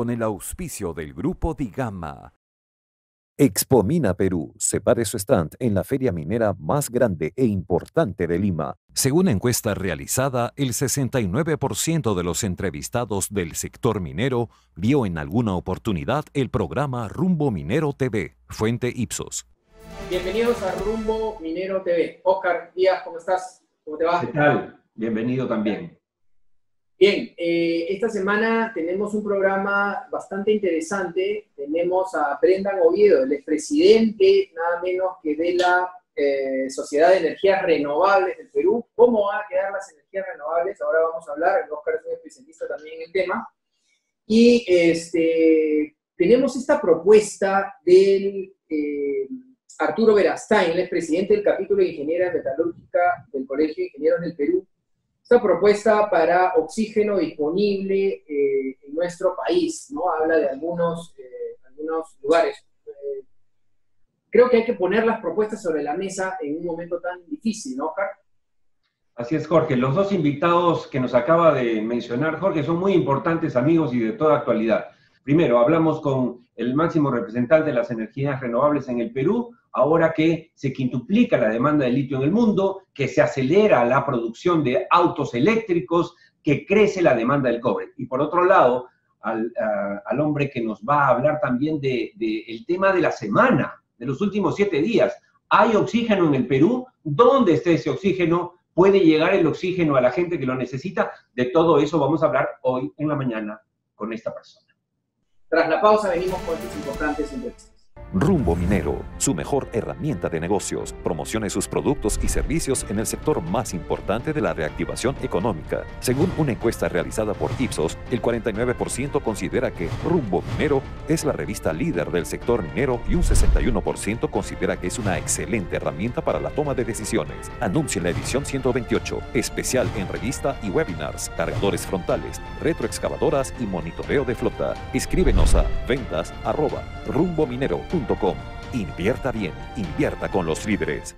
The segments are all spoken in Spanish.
con el auspicio del Grupo Digama. Expomina Perú separe su stand en la feria minera más grande e importante de Lima. Según encuesta realizada, el 69% de los entrevistados del sector minero vio en alguna oportunidad el programa Rumbo Minero TV, fuente Ipsos. Bienvenidos a Rumbo Minero TV. Oscar Díaz, ¿cómo estás? ¿Cómo te va? ¿Qué tal? Bienvenido también. Bien, eh, esta semana tenemos un programa bastante interesante. Tenemos a Brendan Oviedo, el expresidente, nada menos que de la eh, Sociedad de Energías Renovables del Perú. ¿Cómo van a quedar las energías renovables? Ahora vamos a hablar. Oscar es un especialista también en el tema. Y este, tenemos esta propuesta del eh, Arturo Verastain, el expresidente del capítulo de Ingeniería Metalúrgica del Colegio de Ingenieros del Perú, esta propuesta para oxígeno disponible eh, en nuestro país, ¿no? Habla de algunos, eh, algunos lugares. Eh, creo que hay que poner las propuestas sobre la mesa en un momento tan difícil, ¿no, Oscar? Así es, Jorge. Los dos invitados que nos acaba de mencionar, Jorge, son muy importantes amigos y de toda actualidad. Primero, hablamos con el máximo representante de las energías renovables en el Perú, ahora que se quintuplica la demanda de litio en el mundo, que se acelera la producción de autos eléctricos, que crece la demanda del cobre. Y por otro lado, al, hombre que nos va a hablar también del de, el tema de la semana, de los últimos siete días. ¿Hay oxígeno en el Perú? ¿Dónde está ese oxígeno? ¿Puede llegar el oxígeno a la gente que lo necesita? De todo eso vamos a hablar hoy en la mañana con esta persona. Tras la pausa venimos con estos importantes entrevistas. Rumbo Minero, su mejor herramienta de negocios. Promocione sus productos y servicios en el sector más importante de la reactivación económica. Según una encuesta realizada por Ipsos, el 49% considera que Rumbo Minero es la revista líder del sector minero y un 61% considera que es una excelente herramienta para la toma de decisiones. Anuncie la edición 128, especial en revista y webinars, cargadores frontales, retroexcavadoras y monitoreo de flota. Escríbenos a ventas arroba rumbominero.com Invierta bien, invierta con los líderes.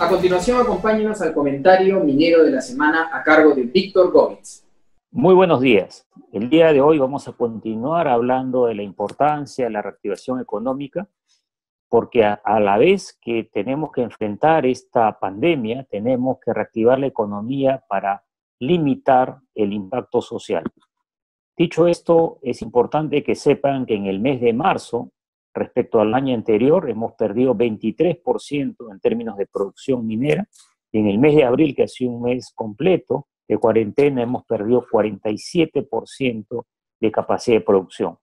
A continuación, acompáñenos al comentario minero de la semana a cargo de Víctor Gómez. Muy buenos días. El día de hoy vamos a continuar hablando de la importancia de la reactivación económica, porque a, a, la vez que tenemos que enfrentar esta pandemia, tenemos que reactivar la economía para limitar el impacto social. Dicho esto, es importante que sepan que en el mes de marzo Respecto al año anterior, hemos perdido 23% en términos de producción minera. Y en el mes de abril, que ha sido un mes completo de cuarentena, hemos perdido 47% de capacidad de producción.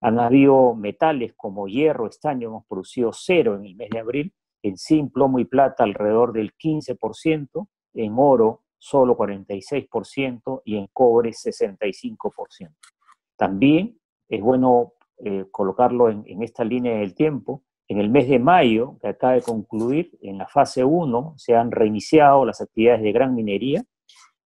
Han habido metales como hierro, estaño, hemos producido cero en el mes de abril, en zinc, plomo y plata alrededor del 15%, en oro solo 46% y en cobre 65%. También es bueno eh, colocarlo en, esta línea del tiempo. En el mes de mayo, que acaba de concluir, en la fase 1 se han reiniciado las actividades de gran minería,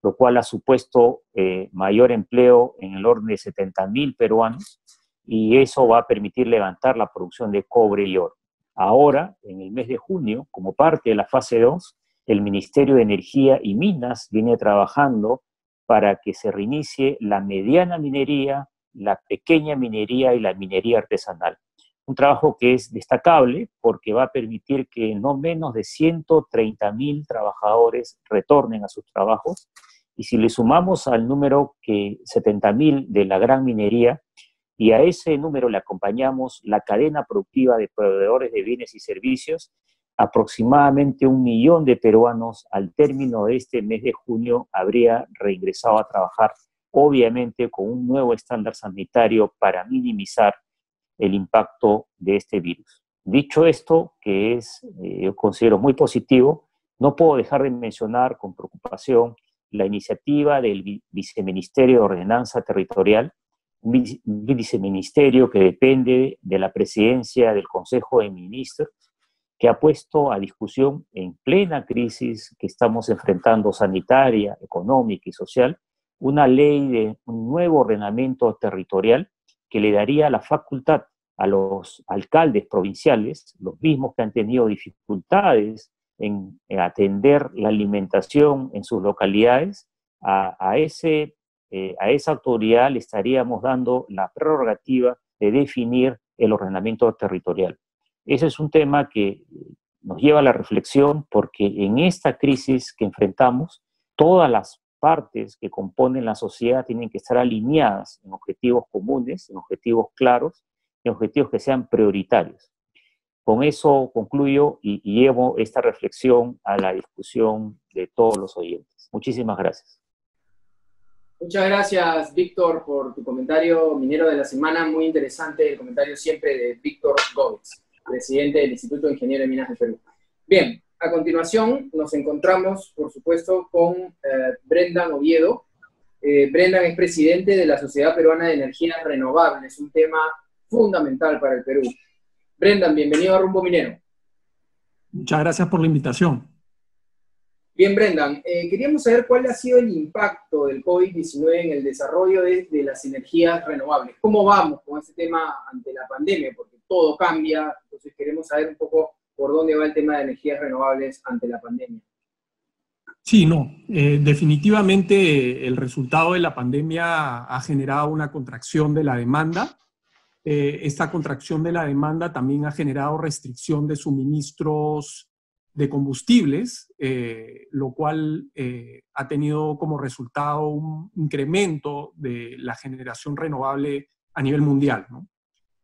lo cual ha supuesto eh, mayor empleo en el orden de 70.000 peruanos y eso va a permitir levantar la producción de cobre y oro. Ahora, en el mes de junio, como parte de la fase 2, el Ministerio de Energía y Minas viene trabajando para que se reinicie la mediana minería, la pequeña minería y la minería artesanal. Un trabajo que es destacable porque va a permitir que no menos de 130 mil trabajadores retornen a sus trabajos. Y si le sumamos al número que 70 mil de la gran minería, y a ese número le acompañamos la cadena productiva de proveedores de bienes y servicios, aproximadamente un millón de peruanos al término de este mes de junio habría reingresado a trabajar obviamente con un nuevo estándar sanitario para minimizar el impacto de este virus. Dicho esto, que es, eh, yo considero muy positivo, no puedo dejar de mencionar con preocupación la iniciativa del Viceministerio de Ordenanza Territorial, un viceministerio que depende de la presidencia del Consejo de Ministros, que ha puesto a discusión en plena crisis que estamos enfrentando sanitaria, económica y social, una ley de un nuevo ordenamiento territorial que le daría la facultad a los alcaldes provinciales, los mismos que han tenido dificultades en, atender la alimentación en sus localidades, a, ese eh, a esa autoridad le estaríamos dando la prerrogativa de definir el ordenamiento territorial. Ese es un tema que nos lleva a la reflexión porque en esta crisis que enfrentamos, todas las partes que componen la sociedad tienen que estar alineadas en objetivos comunes, en objetivos claros, en objetivos que sean prioritarios. Con eso concluyo y, llevo esta reflexión a la discusión de todos los oyentes. Muchísimas gracias. Muchas gracias, Víctor, por tu comentario minero de la semana. Muy interesante el comentario siempre de Víctor Gómez, presidente del Instituto de Ingenieros de Minas de Perú. Bien, a continuación nos encontramos, por supuesto, con eh, Brendan Oviedo. Eh, Brendan es presidente de la Sociedad Peruana de Energías Renovables, un tema fundamental para el Perú. Brendan, bienvenido a Rumbo Minero. Muchas gracias por la invitación. Bien, Brendan, eh, queríamos saber cuál ha sido el impacto del COVID-19 en el desarrollo de, de, las energías renovables. ¿Cómo vamos con este tema ante la pandemia? Porque todo cambia, entonces queremos saber un poco por dónde va el tema de energías renovables ante la pandemia. Sí, no, eh, definitivamente el resultado de la pandemia ha generado una contracción de la demanda. Eh, esta contracción de la demanda también ha generado restricción de suministros de combustibles, eh, lo cual ha tenido como resultado un incremento de la generación renovable a nivel mundial.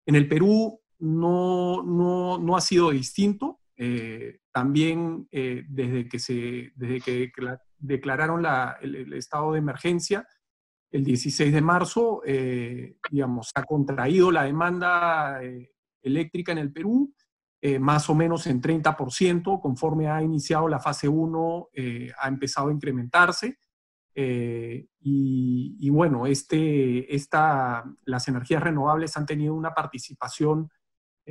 En el Perú, no, no, no ha sido distinto. Eh, también eh, desde que, se, desde que declararon el, estado de emergencia, el 16 de marzo, eh, digamos, ha contraído la demanda eléctrica en el Perú, más o menos en 30%, conforme ha iniciado la fase 1, ha empezado a incrementarse. y, y, bueno, este, esta, las energías renovables han tenido una participación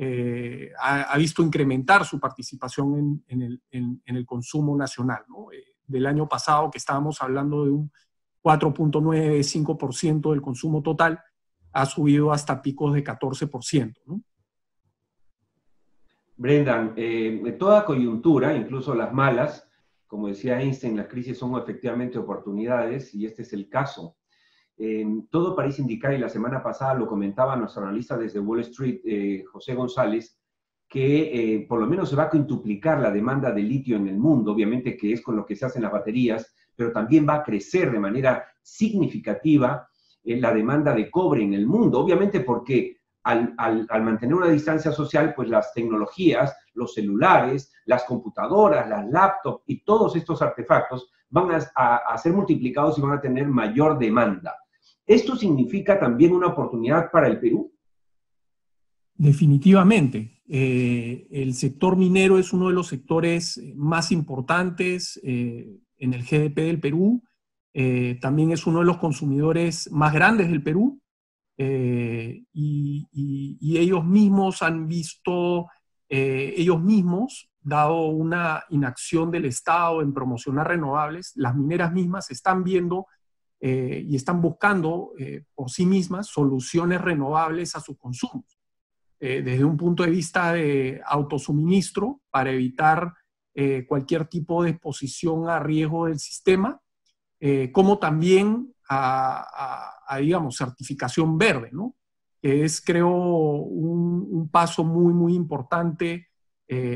eh, ha, visto incrementar su participación en, el, consumo nacional. Eh, del año pasado, que estábamos hablando de un 4.95% del consumo total, ha subido hasta picos de 14%. Brendan, eh, toda coyuntura, incluso las malas, como decía Einstein, las crisis son efectivamente oportunidades y este es el caso todo parece indicar, y la semana pasada lo comentaba nuestro analista desde Wall Street, eh, José González, que eh, por lo menos se va a quintuplicar la demanda de litio en el mundo, obviamente que es con lo que se hacen las baterías, pero también va a crecer de manera significativa eh, la demanda de cobre en el mundo, obviamente porque al, mantener una distancia social, pues las tecnologías, los celulares, las computadoras, las laptops y todos estos artefactos van a ser multiplicados y van a tener mayor demanda. ¿Esto significa también una oportunidad para el Perú? Definitivamente. Eh, el sector minero es uno de los sectores más importantes eh, en el GDP del Perú. Eh, también es uno de los consumidores más grandes del Perú. y, ellos mismos han visto, ellos mismos, dado una inacción del Estado en promocionar renovables, las mineras mismas están viendo eh, y están buscando eh, por sí mismas soluciones renovables a sus consumos, eh, desde un punto de vista de autosuministro para evitar cualquier tipo de exposición a riesgo del sistema, como también a, digamos, certificación verde, ¿no? que es, creo, un, paso muy, muy importante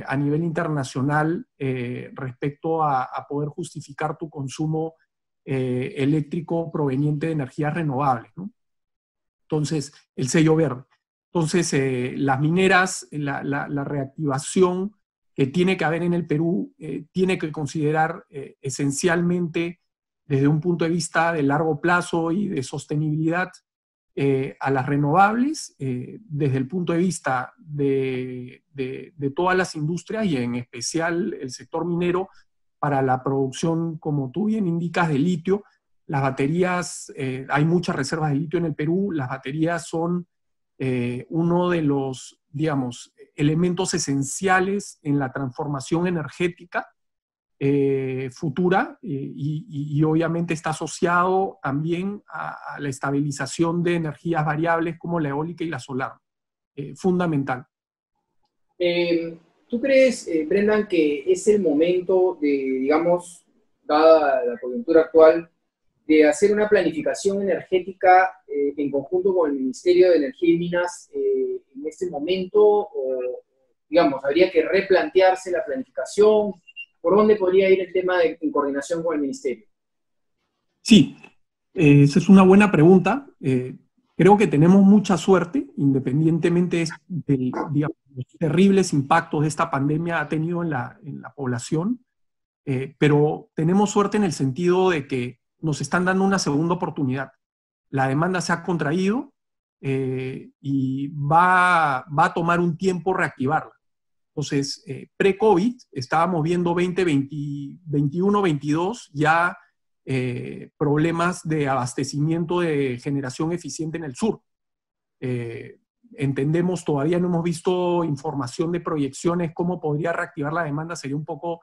a nivel internacional respecto a, a, poder justificar tu consumo eh, eléctrico proveniente de energías renovables. Entonces, el sello verde. Entonces, eh, las mineras, la, reactivación que tiene que haber en el Perú, eh, tiene que considerar esencialmente desde un punto de vista de largo plazo y de sostenibilidad a las renovables, desde el punto de vista de, todas las industrias y en especial el sector minero, para la producción, como tú bien indicas, de litio. Las baterías, eh, hay muchas reservas de litio en el Perú, las baterías son eh, uno de los, digamos, elementos esenciales en la transformación energética eh, futura y, obviamente está asociado también a, la estabilización de energías variables como la eólica y la solar. fundamental. ¿Tú crees, eh, Brendan, que es el momento de, digamos, dada la coyuntura actual, de hacer una planificación energética eh, en conjunto con el Ministerio de Energía y Minas eh, en este momento? ¿O, digamos, habría que replantearse la planificación? ¿Por dónde podría ir el tema de, en coordinación con el Ministerio? Sí, esa es una buena pregunta. creo que tenemos mucha suerte, independientemente de los terribles impactos de esta pandemia ha tenido en la, en la población, pero tenemos suerte en el sentido de que nos están dando una segunda oportunidad. La demanda se ha contraído eh, y va, a tomar un tiempo reactivarla. Entonces, eh, pre-COVID estábamos viendo 2021, 22 ya eh, problemas de abastecimiento de generación eficiente en el sur. Entendemos, todavía no hemos visto información de proyecciones, cómo podría reactivar la demanda, sería un poco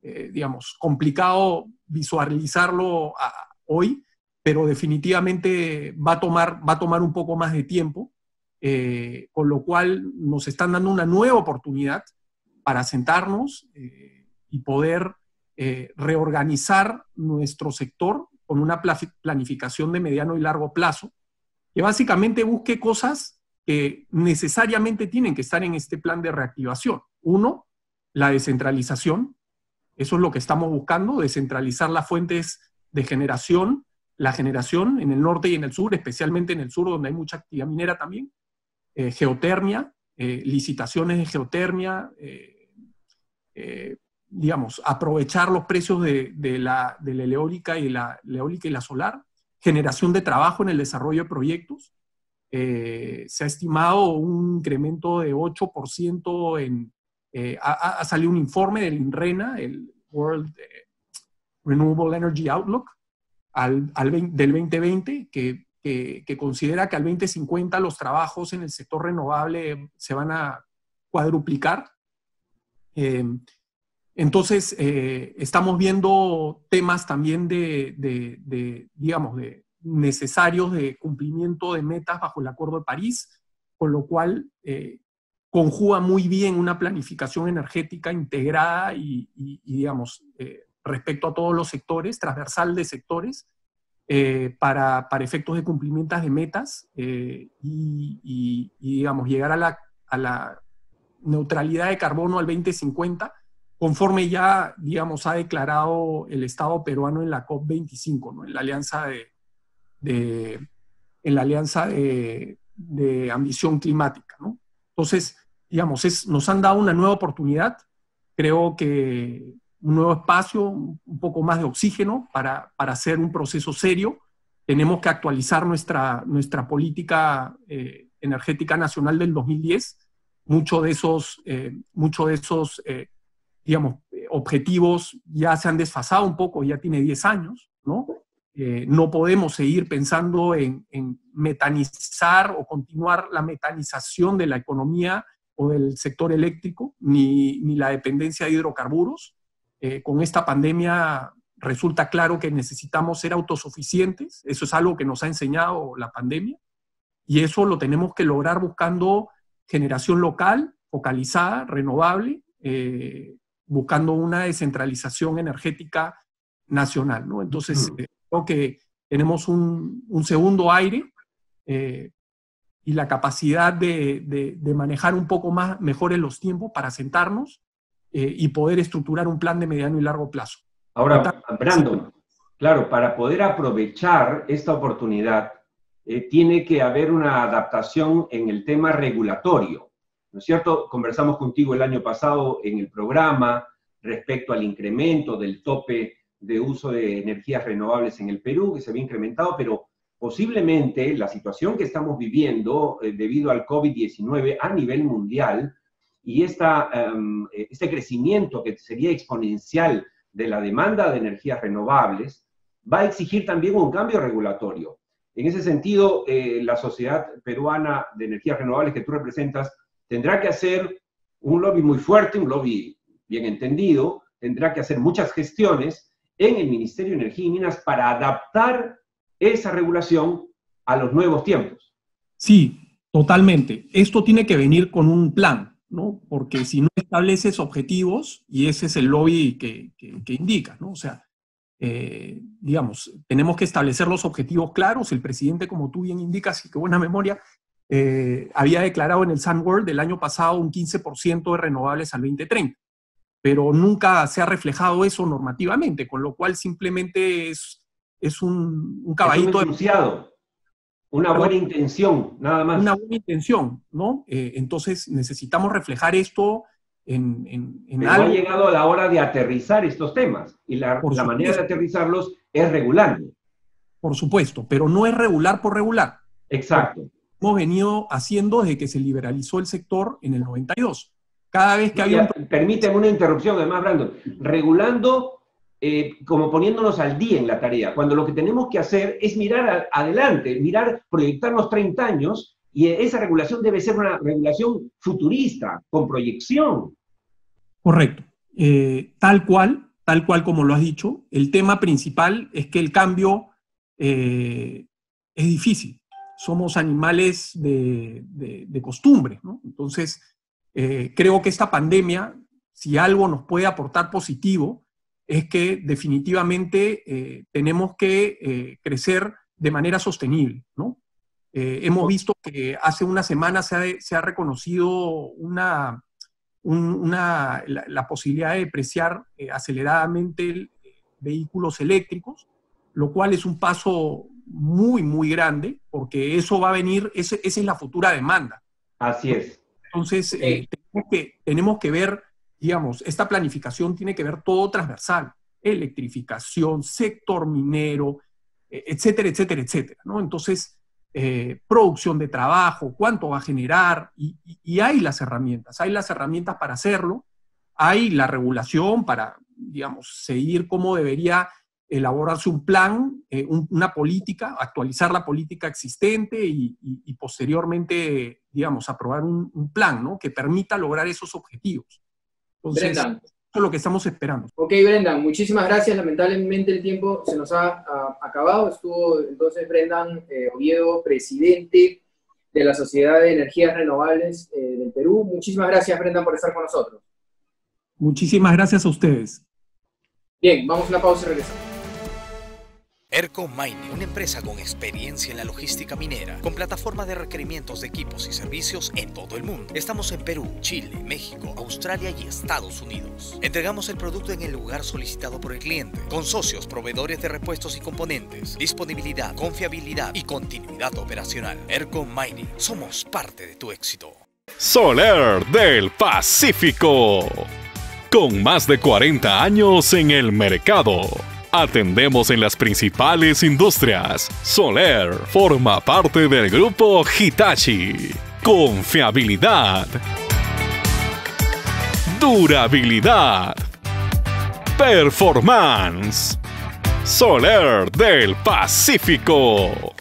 eh, digamos, complicado visualizarlo hoy, pero definitivamente va a tomar, va a tomar un poco más de tiempo, eh, con lo cual nos están dando una nueva oportunidad para sentarnos eh, y poder reorganizar nuestro sector con una planificación de mediano y largo plazo, que básicamente busque cosas que necesariamente tienen que estar en este plan de reactivación. Uno, la descentralización, eso es lo que estamos buscando, descentralizar las fuentes de generación, la generación en el norte y en el sur, especialmente en el sur donde hay mucha actividad minera también, eh, geotermia, eh, licitaciones de geotermia, eh, digamos, aprovechar los precios de, la, de la, eólica y la, eólica y la solar, generación de trabajo en el desarrollo de proyectos. Se ha estimado un incremento de 8% en, eh, ha, salido un informe del INRENA, el World eh, Renewable Energy Outlook, al, del 2020, que, que, considera que al 2050 los trabajos en el sector renovable se van a cuadruplicar. Eh, entonces, estamos viendo temas también de, de, digamos, de necesarios de cumplimiento de metas bajo el Acuerdo de París, con lo cual conjuga muy bien una planificación energética integrada y, digamos, eh, respecto a todos los sectores, transversal de sectores, eh, para, para, efectos de cumplimiento de metas eh, y, digamos, llegar a la, a la, neutralidad de carbono al 2050, conforme ya, digamos, ha declarado el Estado peruano en la COP25, ¿no? en la alianza de, en la alianza de, ambición climática. Entonces, digamos, es, nos han dado una nueva oportunidad, creo que un nuevo espacio, un poco más de oxígeno para, para hacer un proceso serio. Tenemos que actualizar nuestra, nuestra política eh, energética nacional del 2010. Muchos de esos, eh, de esos eh, digamos, objetivos ya se han desfasado un poco, ya tiene 10 años, ¿no? No podemos seguir pensando en, metanizar o continuar la metanización de la economía o del sector eléctrico, ni, la dependencia de hidrocarburos. Eh, con esta pandemia resulta claro que necesitamos ser autosuficientes, eso es algo que nos ha enseñado la pandemia, y eso lo tenemos que lograr buscando generación local, focalizada, renovable, eh, buscando una descentralización energética nacional. ¿no? Entonces, creo que tenemos un, segundo aire eh, y la capacidad de, manejar un poco más mejores los tiempos para sentarnos eh, y poder estructurar un plan de mediano y largo plazo. Ahora, Brandon, claro, para poder aprovechar esta oportunidad, eh, tiene que haber una adaptación en el tema regulatorio. ¿No es cierto? Conversamos contigo el año pasado en el programa respecto al incremento del tope de uso de energías renovables en el Perú, que se había incrementado, pero posiblemente la situación que estamos viviendo eh, debido al COVID-19 a nivel mundial y esta, em, este crecimiento que sería exponencial de la demanda de energías renovables va a exigir también un cambio regulatorio. En ese sentido, eh, la Sociedad Peruana de Energías Renovables que tú representas tendrá que hacer un lobby muy fuerte, un lobby bien entendido, tendrá que hacer muchas gestiones en el Ministerio de Energía y Minas para adaptar esa regulación a los nuevos tiempos. Sí, totalmente. Esto tiene que venir con un plan, ¿no? Porque si no estableces objetivos, y ese es el lobby que, indica, ¿no? O sea, eh, digamos, tenemos que establecer los objetivos claros. El presidente, como tú bien indicas, y qué buena memoria, eh, había declarado en el Sun World del año pasado un 15% de renovables al 2030, pero nunca se ha reflejado eso normativamente, con lo cual simplemente es, es un, un caballito. Es una buena intención, nada más. Una buena intención, ¿no? Eh, entonces necesitamos reflejar esto en, en, en Pero ha llegado la hora de aterrizar estos temas y la, la manera de aterrizarlos es regulando. Por supuesto, pero no es regular por regular. Exacto. Hemos venido haciendo desde que se liberalizó el sector en el 92. Cada vez que había... Un... Permíteme una interrupción, además, Brandon. Regulando eh, como poniéndonos al día en la tarea, cuando lo que tenemos que hacer es mirar adelante, mirar, proyectarnos 30 años y esa regulación debe ser una regulación futurista, con proyección. Correcto. Eh, tal cual, tal cual como lo has dicho, el tema principal es que el cambio eh, es difícil. Somos animales de, de, costumbre, ¿no? Entonces, creo que esta pandemia, si algo nos puede aportar positivo, es que definitivamente eh, tenemos que eh, crecer de manera sostenible, ¿no? Eh, hemos visto que hace una semana se ha, se ha reconocido una, una, la, posibilidad de depreciar aceleradamente vehículos eléctricos, lo cual es un paso muy, muy grande, porque eso va a venir, esa es la futura demanda. Así es. Entonces, tenemos, que, tenemos que ver digamos, esta planificación tiene que ver todo transversal, electrificación, sector minero, e, etcétera, etcétera, etcétera, ¿no? Entonces, eh, producción de trabajo, cuánto va a generar, y, hay las herramientas, hay las herramientas para hacerlo, hay la regulación para, digamos, seguir cómo debería elaborarse un plan, eh, una política, actualizar la política existente y, posteriormente, digamos, aprobar un, un, plan, ¿no? Que permita lograr esos objetivos. Entonces, Brendan. eso es lo que estamos esperando. Ok, Brendan, muchísimas gracias. Lamentablemente el tiempo se nos ha, acabado. Estuvo entonces Brendan eh, Oviedo, presidente de la Sociedad de Energías Renovables eh, del Perú. Muchísimas gracias, Brendan, por estar con nosotros. Muchísimas gracias a ustedes. Bien, vamos a una pausa y regresamos. ERCO Mining, una empresa con experiencia en la logística minera, con plataforma de requerimientos de equipos y servicios en todo el mundo. Estamos en Perú, Chile, México, Australia y Estados Unidos. Entregamos el producto en el lugar solicitado por el cliente, con socios, proveedores de repuestos y componentes, disponibilidad, confiabilidad y continuidad operacional. ERCO Mining, somos parte de tu éxito. Soler del Pacífico, con más de 40 años en el mercado Atendemos en las principales industrias. Soler forma parte del grupo Hitachi. Confiabilidad. Durabilidad. Performance. Soler del Pacífico.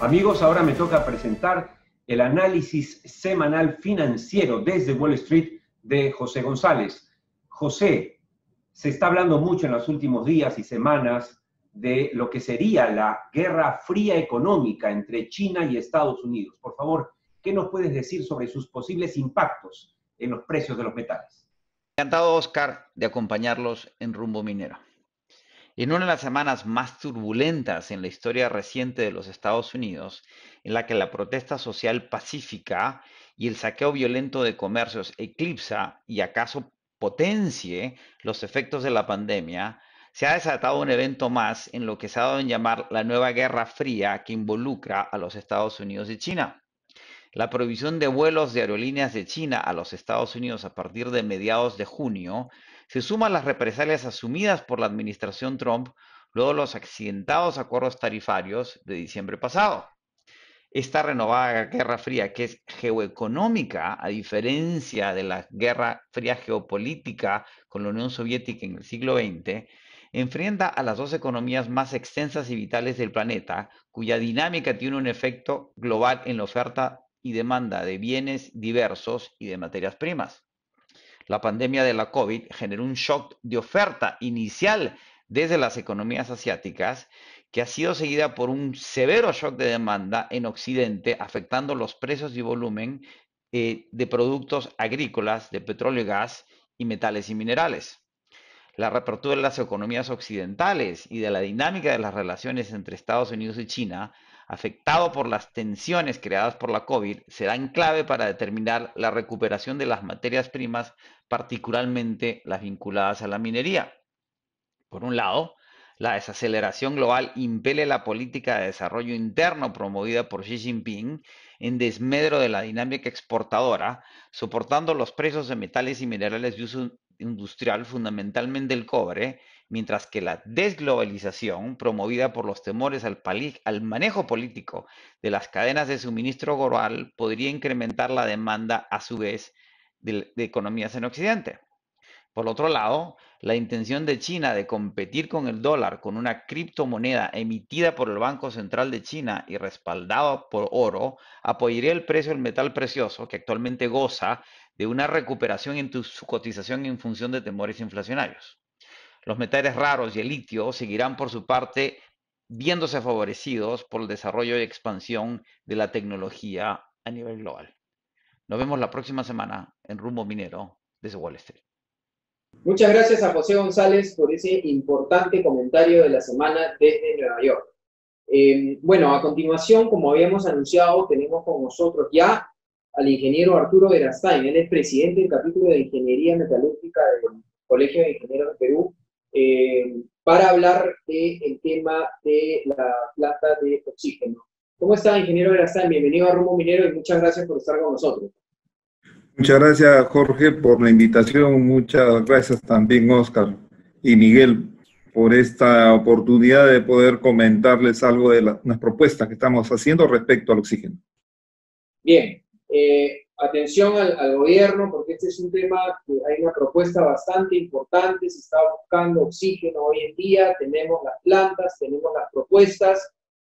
Amigos, ahora me toca presentar el análisis semanal financiero desde Wall Street de José González. José, se está hablando mucho en los últimos días y semanas de lo que sería la guerra fría económica entre China y Estados Unidos. Por favor, ¿qué nos puedes decir sobre sus posibles impactos en los precios de los metales? Encantado, Oscar, de acompañarlos en Rumbo Minero. En una de las semanas más turbulentas en la historia reciente de los Estados Unidos, en la que la protesta social pacífica y el saqueo violento de comercios eclipsa y acaso potencie los efectos de la pandemia, se ha desatado un evento más en lo que se ha dado en llamar la nueva Guerra Fría que involucra a los Estados Unidos y China. La prohibición de vuelos de aerolíneas de China a los Estados Unidos a partir de mediados de junio se suma a las represalias asumidas por la administración Trump luego de los accidentados acuerdos tarifarios de diciembre pasado esta renovada Guerra Fría, que es geoeconómica, a diferencia de la Guerra Fría geopolítica con la Unión Soviética en el siglo XX, enfrenta a las dos economías más extensas y vitales del planeta, cuya dinámica tiene un efecto global en la oferta y demanda de bienes diversos y de materias primas. La pandemia de la COVID generó un shock de oferta inicial desde las economías asiáticas que ha sido seguida por un severo shock de demanda en Occidente, afectando los precios y volumen eh, de productos agrícolas, de petróleo y gas y metales y minerales. la reapertura de las economías occidentales y de la dinámica de las relaciones entre Estados Unidos y China, afectado por las tensiones creadas por la COVID, serán clave para determinar la recuperación de las materias primas, particularmente las vinculadas a la minería. Por un lado, la desaceleración global impele la política de desarrollo interno promovida por Xi Jinping en desmedro de la dinámica exportadora, soportando los precios de metales y minerales de uso industrial, fundamentalmente el cobre, mientras que la desglobalización, promovida por los temores al, manejo político de las cadenas de suministro global, podría incrementar la demanda a su vez de economías en Occidente. Por otro lado, la intención de China de competir con el dólar con una criptomoneda emitida por el Banco Central de China y respaldada por oro apoyaría el precio del metal precioso que actualmente goza de una recuperación en su cotización en función de temores inflacionarios. Los metales raros y el litio seguirán por su parte viéndose favorecidos por el desarrollo y expansión de la tecnología a nivel global. Nos vemos la próxima semana en Rumbo Minero desde Wall Street. Muchas gracias a José González por ese importante comentario de la semana desde Nueva York. Eh, bueno, a continuación, como habíamos anunciado, tenemos con nosotros ya al ingeniero Arturo Verastain. Él es presidente del capítulo de Ingeniería Metalúrgica del Colegio de Ingenieros de Perú, eh, para hablar del tema de la planta de oxígeno. ¿Cómo está, ingeniero Verastain? Bienvenido a Rumbo Minero y muchas gracias por estar con nosotros. Muchas gracias, Jorge, por la invitación. Muchas gracias también, Oscar y Miguel, por esta oportunidad de poder comentarles algo de las propuestas que estamos haciendo respecto al oxígeno. Bien, eh, atención al, al, gobierno, porque este es un tema que hay una propuesta bastante importante, se está buscando oxígeno hoy en día, tenemos las plantas, tenemos las propuestas,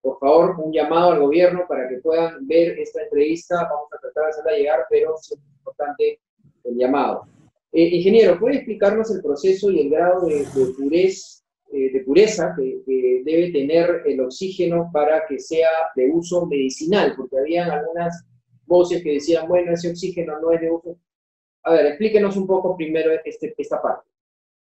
por favor, un llamado al gobierno para que puedan ver esta entrevista. Vamos a tratar de hacerla llegar, pero es importante el llamado. Eh, ingeniero, ¿puede explicarnos el proceso y el grado eh, de pureza que, debe tener el oxígeno para que sea de uso medicinal? Porque habían algunas voces que decían, bueno, ese oxígeno no es de uso. A ver, explíquenos un poco primero este, esta parte.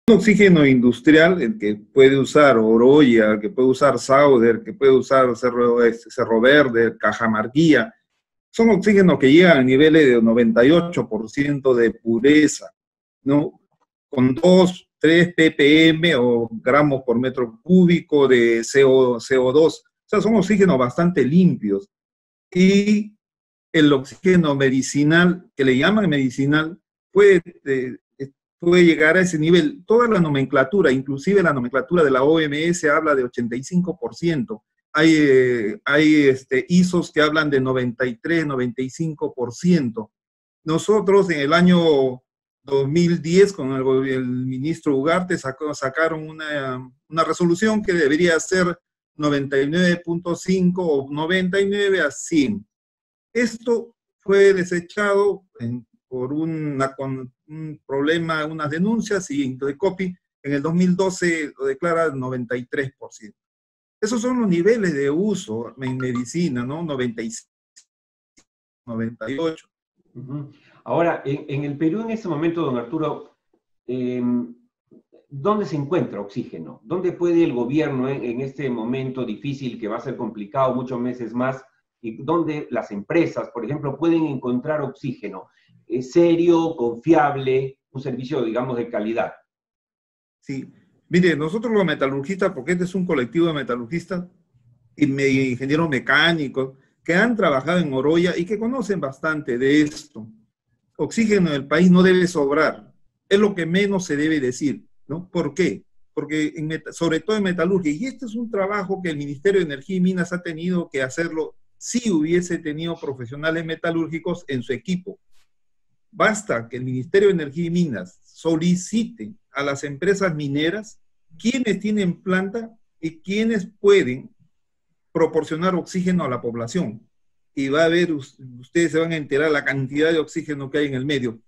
Un oxígeno industrial, el que puede usar Oroya, que puede usar Sauder, que puede usar Cerro, este, Cerro Verde, Cajamarquía, son oxígenos que llegan a niveles de 98% de pureza, ¿no? Con 2, 3 ppm o gramos por metro cúbico de CO, CO2. O sea, son oxígenos bastante limpios. Y el oxígeno medicinal, que le llaman medicinal, puede eh, puede llegar a ese nivel. Toda la nomenclatura, inclusive la nomenclatura de la OMS habla de 85%. Hay, eh, hay este, ISOs que hablan de 93, 95%. Nosotros en el año 2010 con el, ministro Ugarte sacó, sacaron una, una resolución que debería ser 99.5 o 99 a 100. Esto fue desechado por una, un problema, unas denuncias y de copy, en el 2012 lo declara 93%. Esos son los niveles de uso en medicina, ¿no? 96, 98. Ahora, en, el Perú en este momento, don Arturo, em, ¿dónde se encuentra oxígeno? ¿Dónde puede el gobierno en, en, este momento difícil que va a ser complicado muchos meses más y dónde las empresas, por ejemplo, pueden encontrar oxígeno? Es serio, confiable, un servicio, digamos, de calidad. Sí, mire, nosotros los metalurgistas, porque este es un colectivo de metalurgistas y ingenieros mecánicos que han trabajado en Oroya y que conocen bastante de esto. Oxígeno en el país no debe sobrar, es lo que menos se debe decir, ¿no? ¿Por qué? Porque sobre todo en metalurgia, y este es un trabajo que el Ministerio de Energía y Minas ha tenido que hacerlo si hubiese tenido profesionales metalúrgicos en su equipo. Basta que el Ministerio de Energía y Minas solicite a las empresas mineras quienes tienen planta y quienes pueden proporcionar oxígeno a la población. Y va a ver, ustedes se van a enterar la cantidad de oxígeno que hay en el medio.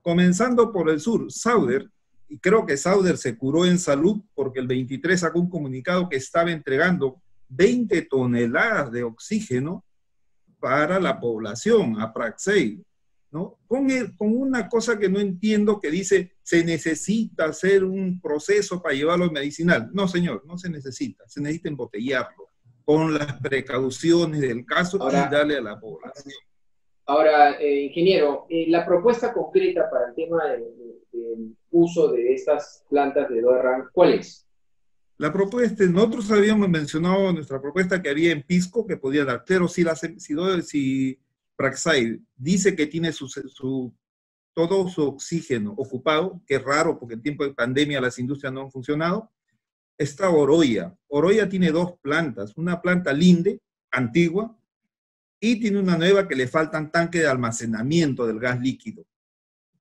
Comenzando por el sur, Sauder, y creo que Sauder se curó en salud porque el 23 sacó un comunicado que estaba entregando 20 toneladas de oxígeno para la población, a Praxei. ¿No? Con, con una cosa que no entiendo que dice, se necesita hacer un proceso para llevarlo medicinal. No, señor, no se necesita, se necesita embotellarlo con las precauciones del caso y darle a la población. Ahora, eh, ingeniero, eh, la propuesta concreta para el tema del, uso de estas plantas de Doerran, ¿cuál es? La propuesta, nosotros habíamos mencionado nuestra propuesta que había en Pisco que podía dar, pero si, la, si, si Praxair dice que tiene su, todo su oxígeno ocupado, que es raro porque en tiempo de pandemia las industrias no han funcionado, está Oroya. Oroya tiene dos plantas, una planta linde, antigua, y tiene una nueva que le faltan tanque de almacenamiento del gas líquido.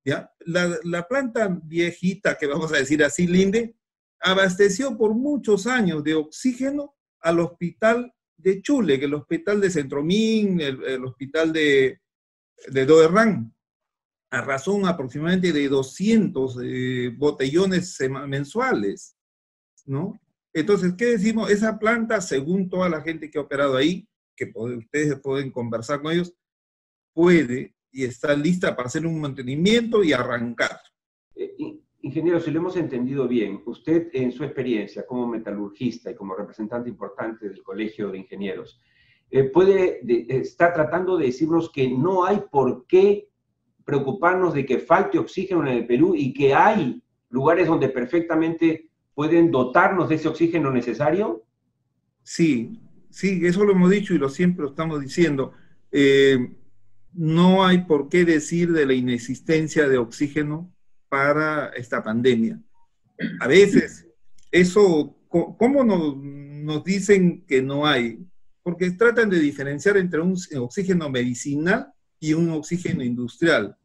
¿Ya? La, la, planta viejita, que vamos a decir así, linde, abasteció por muchos años de oxígeno al hospital de Chule, que el hospital de Centromín, el, hospital de, de Doerrán, a razón aproximadamente de 200 eh, botellones mensuales. ¿no? Entonces, ¿qué decimos? Esa planta, según toda la gente que ha operado ahí, que ustedes pueden conversar con ellos, puede y está lista para hacer un mantenimiento y arrancar. Ingeniero, si lo hemos entendido bien, usted en su experiencia como metalurgista y como representante importante del Colegio de Ingenieros, eh, puede, está tratando de decirnos que no hay por qué preocuparnos de que falte oxígeno en el Perú y que hay lugares donde perfectamente pueden dotarnos de ese oxígeno necesario? Sí, sí, eso lo hemos dicho y lo siempre estamos diciendo. Eh, no hay por qué decir de la inexistencia de oxígeno para esta pandemia. A veces, eso, ¿cómo nos, dicen que no hay? Porque tratan de diferenciar entre un oxígeno medicinal y un oxígeno industrial.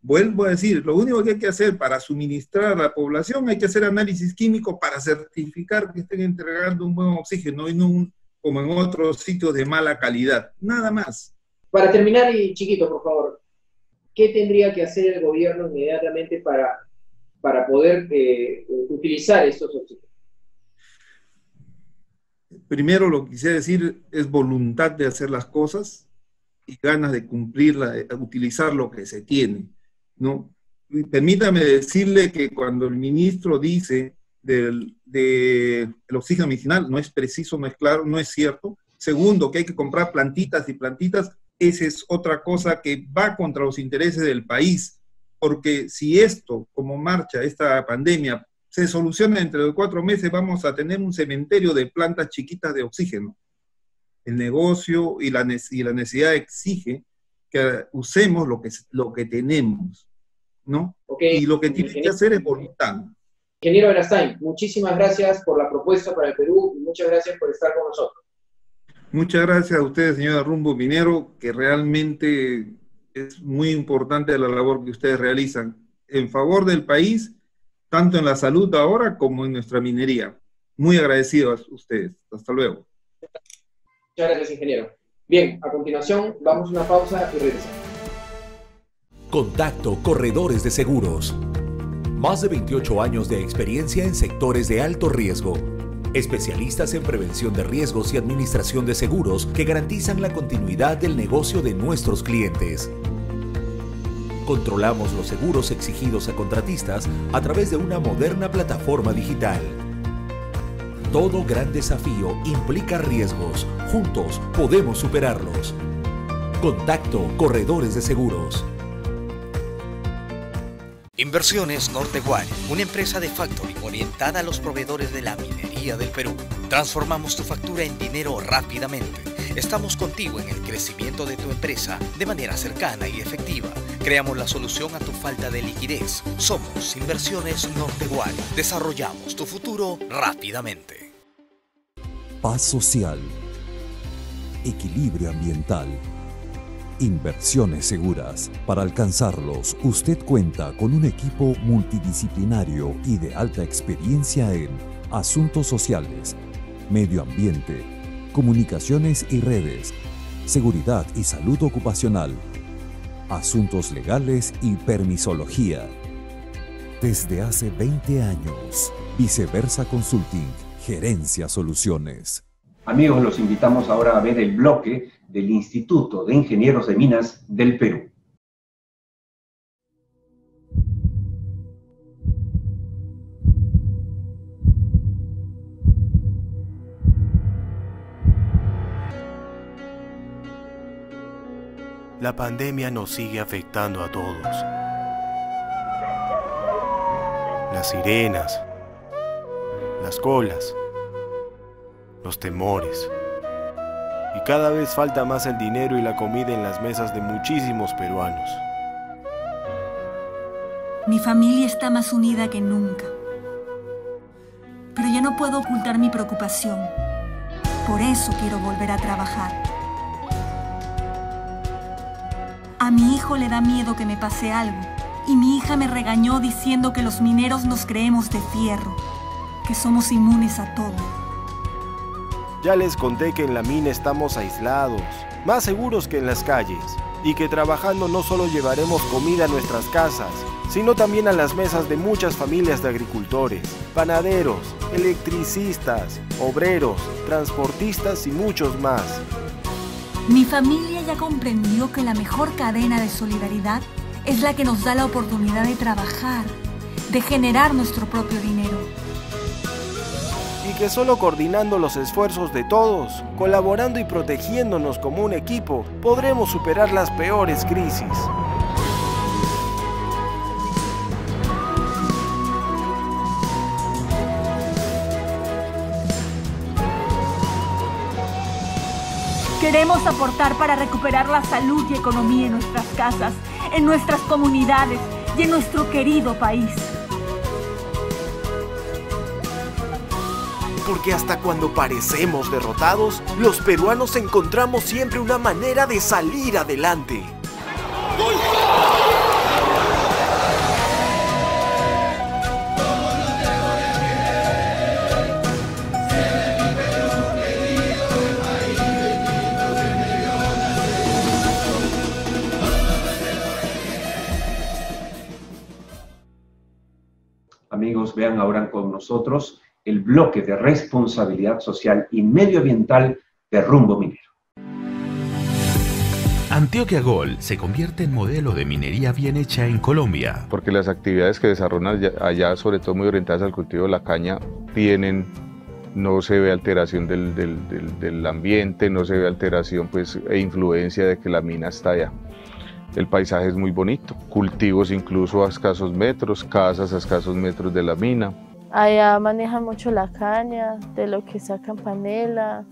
Vuelvo a decir, lo único que hay que hacer para suministrar a la población, hay que hacer análisis químico para certificar que estén entregando un buen oxígeno y no como en otros sitios de mala calidad. Nada más. Para terminar, y chiquito, por favor, ¿qué tendría que hacer el gobierno inmediatamente para, para poder eh, utilizar estos oxígenos? Primero, lo que quisiera decir es voluntad de hacer las cosas y ganas de cumplirla, de utilizar lo que se tiene ¿no? permítame decirle que cuando el ministro dice del de el oxígeno medicinal, no es preciso, no es claro, no es cierto. Segundo, que hay que comprar plantitas y plantitas, esa es otra cosa que va contra los intereses del país, porque si esto, como marcha esta pandemia, se soluciona dentro de cuatro meses, vamos a tener un cementerio de plantas chiquitas de oxígeno. El negocio y la, y la necesidad exige que usemos lo que, lo que tenemos. ¿no? Y lo que tiene que hacer es voluntad. Ingeniero Verastain, muchísimas gracias por la propuesta para el Perú y muchas gracias por estar con nosotros. Muchas gracias a ustedes, señora Rumbo Minero, que realmente es muy importante la labor que ustedes realizan en favor del país, tanto en la salud ahora como en nuestra minería. Muy agradecidos a ustedes. Hasta luego. Muchas gracias, ingeniero. Bien, a continuación vamos a una pausa y regresamos. Contacto Corredores de Seguros. Más de 28 años de experiencia en sectores de alto riesgo. Especialistas en prevención de riesgos y administración de seguros que garantizan la continuidad del negocio de nuestros clientes. Controlamos los seguros exigidos a contratistas a través de una moderna plataforma digital. Todo gran desafío implica riesgos. Juntos podemos superarlos. Contacto Corredores de Seguros. Inversiones Norteguay, una empresa de factoring orientada a los proveedores de la del Perú. Transformamos tu factura en dinero rápidamente. Estamos contigo en el crecimiento de tu empresa de manera cercana y efectiva. Creamos la solución a tu falta de liquidez. Somos Inversiones Norteguay. Desarrollamos tu futuro rápidamente. Paz social. Equilibrio ambiental Inversiones seguras. Para alcanzarlos, usted cuenta con un equipo multidisciplinario y de alta experiencia en asuntos sociales, medio ambiente, comunicaciones y redes, seguridad y salud ocupacional, asuntos legales y permisología. Desde hace 20 años, Viceversa Consulting, Gerencia Soluciones. Amigos, los invitamos ahora a ver el bloque del Instituto de Ingenieros de Minas del Perú. La pandemia nos sigue afectando a todos. Las sirenas, las colas, los temores. Y cada vez falta más el dinero y la comida en las mesas de muchísimos peruanos. Mi familia está más unida que nunca. Pero ya no puedo ocultar mi preocupación. Por eso quiero volver a trabajar. A mi hijo le da miedo que me pase algo y mi hija me regañó diciendo que los mineros nos creemos de fierro, que somos inmunes a todo. Ya les conté que en la mina estamos aislados, más seguros que en las calles, y que trabajando no solo llevaremos comida a nuestras casas, sino también a las mesas de muchas familias de agricultores, panaderos, electricistas, obreros, transportistas y muchos más. Mi familia comprendió que la mejor cadena de solidaridad es la que nos da la oportunidad de trabajar, de generar nuestro propio dinero. Y que solo coordinando los esfuerzos de todos, colaborando y protegiéndonos como un equipo, podremos superar las peores crisis. Queremos aportar para recuperar la salud y economía en nuestras casas, en nuestras comunidades y en nuestro querido país. Porque hasta cuando parecemos derrotados, los peruanos encontramos siempre una manera de salir adelante. Vean ahora con nosotros el bloque de responsabilidad social y medioambiental de Rumbo Minero. Antioquia Gold se convierte en modelo de minería bien hecha en Colombia. Porque las actividades que desarrollan allá, sobre todo muy orientadas al cultivo de la caña, tienen, no se ve alteración del, del, del, del ambiente, no se ve alteración pues, e influencia de que la mina está allá. El paisaje es muy bonito, cultivos incluso a escasos metros, casas a escasos metros de la mina. Allá manejan mucho la caña, de lo que sacan panela,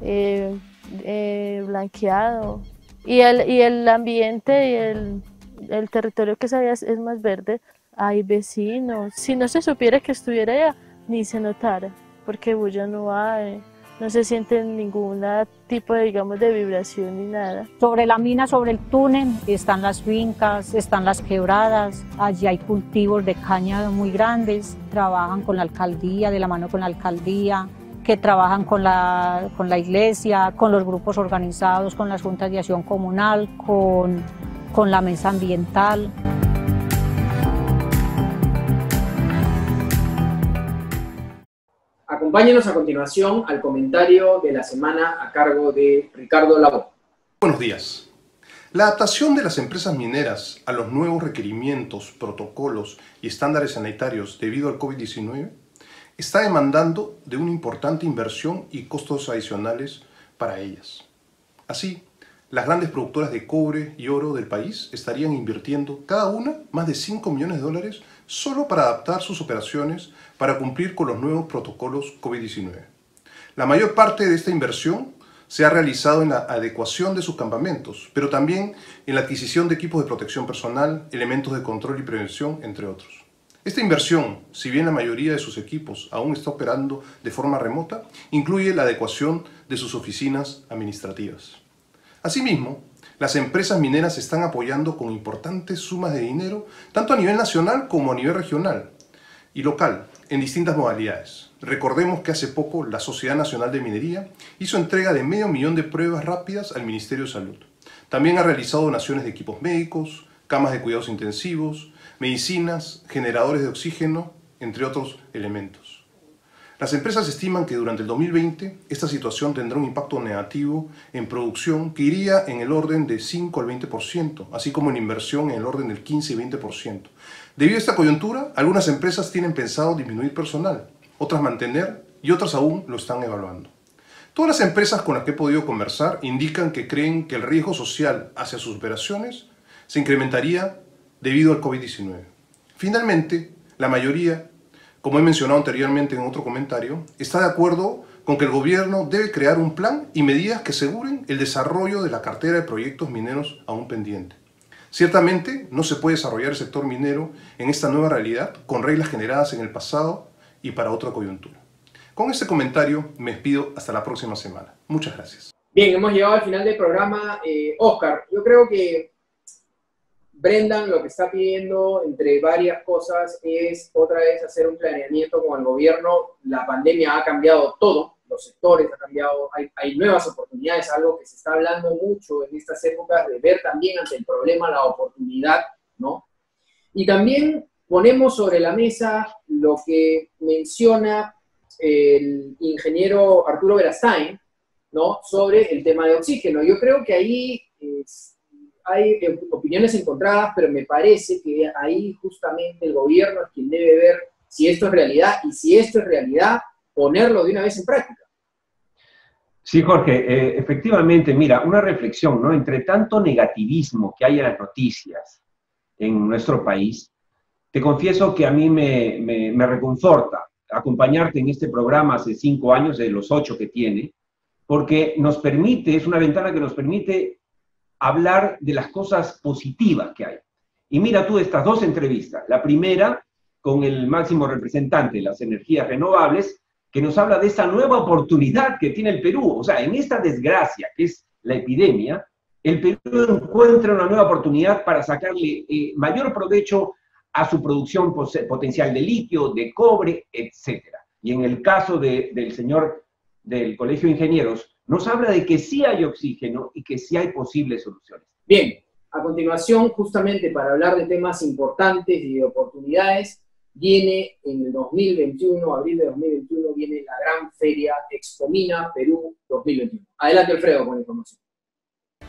eh, eh, blanqueado. Y el, y el ambiente y el, el territorio que es, es más verde. Hay vecinos. Si no se supiera que estuviera allá, ni se notara, porque bulla no hay no se siente ningún tipo de, digamos, de vibración ni nada. Sobre la mina, sobre el túnel, están las fincas, están las quebradas, allí hay cultivos de caña muy grandes, trabajan con la alcaldía, de la mano con la alcaldía, que trabajan con la, con la iglesia, con los grupos organizados, con las juntas de acción comunal, con, con la mesa ambiental. Acompáñenos a continuación al comentario de la semana a cargo de Ricardo Labo. Buenos días. La adaptación de las empresas mineras a los nuevos requerimientos, protocolos y estándares sanitarios debido al COVID-19 está demandando de una importante inversión y costos adicionales para ellas. Así, las grandes productoras de cobre y oro del país estarían invirtiendo cada una más de 5 millones de dólares solo para adaptar sus operaciones para cumplir con los nuevos protocolos COVID-19. La mayor parte de esta inversión se ha realizado en la adecuación de sus campamentos, pero también en la adquisición de equipos de protección personal, elementos de control y prevención, entre otros. Esta inversión, si bien la mayoría de sus equipos aún está operando de forma remota, incluye la adecuación de sus oficinas administrativas. Asimismo, las empresas mineras están apoyando con importantes sumas de dinero, tanto a nivel nacional como a nivel regional y local, en distintas modalidades. Recordemos que hace poco la Sociedad Nacional de Minería hizo entrega de medio millón de pruebas rápidas al Ministerio de Salud. También ha realizado donaciones de equipos médicos, camas de cuidados intensivos, medicinas, generadores de oxígeno, entre otros elementos. Las empresas estiman que durante el 2020 esta situación tendrá un impacto negativo en producción que iría en el orden de 5 al 20%, así como en inversión en el orden del 15 y 20%. Debido a esta coyuntura, algunas empresas tienen pensado disminuir personal, otras mantener y otras aún lo están evaluando. Todas las empresas con las que he podido conversar indican que creen que el riesgo social hacia sus operaciones se incrementaría debido al COVID-19. Finalmente, la mayoría, como he mencionado anteriormente en otro comentario, está de acuerdo con que el gobierno debe crear un plan y medidas que aseguren el desarrollo de la cartera de proyectos mineros aún pendiente. Ciertamente, no se puede desarrollar el sector minero en esta nueva realidad con reglas generadas en el pasado y para otra coyuntura. Con este comentario me despido hasta la próxima semana. Muchas gracias. Bien, hemos llegado al final del programa. Eh, Oscar, yo creo que Brendan lo que está pidiendo, entre varias cosas, es otra vez hacer un planeamiento con el gobierno. La pandemia ha cambiado todo, los sectores ha cambiado, hay, hay nuevas oportunidades, algo que se está hablando mucho en estas épocas de ver también ante el problema la oportunidad, ¿no? Y también ponemos sobre la mesa lo que menciona el ingeniero Arturo Verastain, ¿no? Sobre el tema de oxígeno. Yo creo que ahí hay eh, opiniones encontradas, pero me parece que ahí justamente el gobierno es quien debe ver si esto es realidad y si esto es realidad, ponerlo de una vez en práctica. Sí, Jorge, eh, efectivamente, mira, una reflexión, ¿no? Entre tanto negativismo que hay en las noticias en nuestro país, te confieso que a mí me, me, me reconforta acompañarte en este programa hace cinco años, de los ocho que tiene, porque nos permite, es una ventana que nos permite hablar de las cosas positivas que hay. Y mira tú estas dos entrevistas. La primera con el máximo representante de las energías renovables, que nos habla de esa nueva oportunidad que tiene el Perú. O sea, en esta desgracia que es la epidemia, el Perú encuentra una nueva oportunidad para sacarle eh, mayor provecho a su producción potencial de litio, de cobre, etc. Y en el caso del señor del Colegio de Ingenieros, nos habla de que sí hay oxígeno y que sí hay posibles soluciones. Bien, a continuación, justamente para hablar de temas importantes y de oportunidades, viene en el 2021, abril de 2021, viene la gran feria Expomina Perú 2021. Adelante, Alfredo, con la información.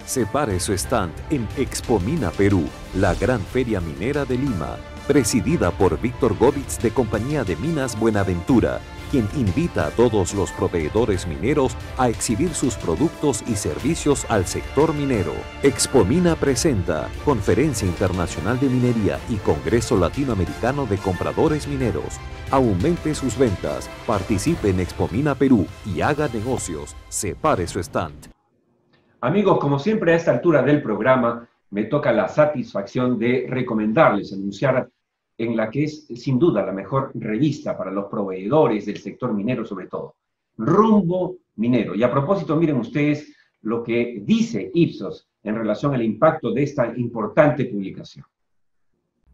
Separe su stand en Expomina Perú, la gran feria minera de Lima presidida por Víctor Govitz de Compañía de Minas Buenaventura, quien invita a todos los proveedores mineros a exhibir sus productos y servicios al sector minero. Expomina presenta Conferencia Internacional de Minería y Congreso Latinoamericano de Compradores Mineros. Aumente sus ventas, participe en Expomina Perú y haga negocios. Separe su stand. Amigos, como siempre a esta altura del programa, me toca la satisfacción de recomendarles, anunciar en la que es sin duda la mejor revista para los proveedores del sector minero sobre todo. Rumbo Minero. Y a propósito, miren ustedes lo que dice Ipsos en relación al impacto de esta importante publicación.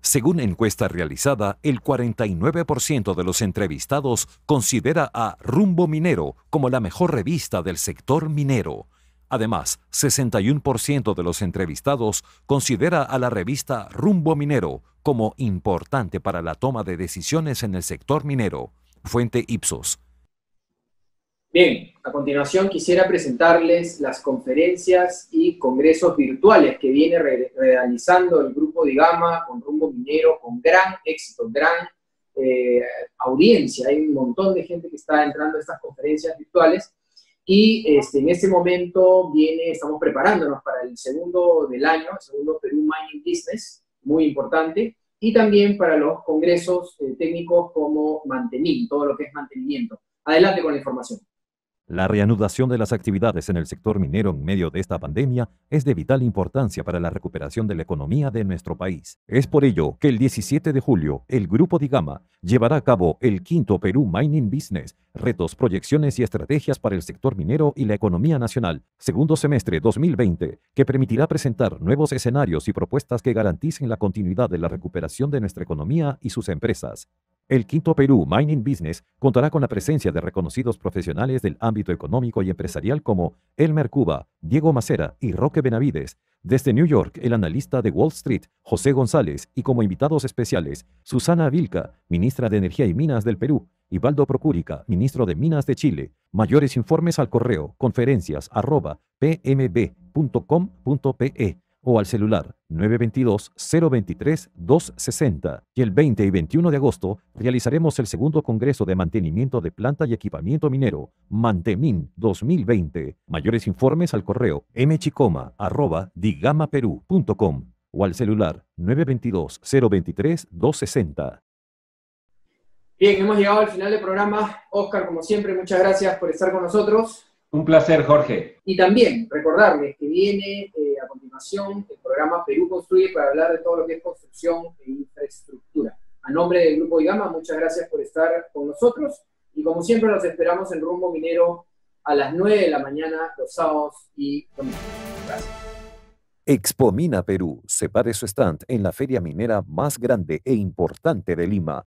Según encuesta realizada, el 49% de los entrevistados considera a Rumbo Minero como la mejor revista del sector minero. Además, 61% de los entrevistados considera a la revista Rumbo Minero como importante para la toma de decisiones en el sector minero. Fuente Ipsos. Bien, a continuación quisiera presentarles las conferencias y congresos virtuales que viene realizando el grupo Digama con Rumbo Minero con gran éxito, gran eh, audiencia. Hay un montón de gente que está entrando a estas conferencias virtuales y este, en este momento viene, estamos preparándonos para el segundo del año, el segundo Perú Mining Business, muy importante, y también para los congresos eh, técnicos como mantenimiento, todo lo que es mantenimiento. Adelante con la información. La reanudación de las actividades en el sector minero en medio de esta pandemia es de vital importancia para la recuperación de la economía de nuestro país. Es por ello que el 17 de julio, el Grupo Digama llevará a cabo el quinto Perú Mining Business, retos, proyecciones y estrategias para el sector minero y la economía nacional, segundo semestre 2020, que permitirá presentar nuevos escenarios y propuestas que garanticen la continuidad de la recuperación de nuestra economía y sus empresas. El Quinto Perú Mining Business contará con la presencia de reconocidos profesionales del ámbito económico y empresarial como Elmer Cuba, Diego Macera y Roque Benavides. Desde New York, el analista de Wall Street, José González, y como invitados especiales, Susana Vilca, ministra de Energía y Minas del Perú, y Baldo Procúrica, ministro de Minas de Chile. Mayores informes al correo conferencias pmb.com.pe o al celular 922-023-260. Y el 20 y 21 de agosto realizaremos el segundo Congreso de Mantenimiento de Planta y Equipamiento Minero, Mantemin 2020. Mayores informes al correo mchicoma.digamaperú.com o al celular 922-023-260. Bien, hemos llegado al final del programa. Oscar, como siempre, muchas gracias por estar con nosotros. Un placer, Jorge. Y también recordarles que viene eh, a continuación el programa Perú Construye para hablar de todo lo que es construcción e infraestructura. A nombre del Grupo Igama, muchas gracias por estar con nosotros y como siempre los esperamos en Rumbo Minero a las 9 de la mañana los sábados y domingos. Gracias. Expo Mina Perú separe su stand en la feria minera más grande e importante de Lima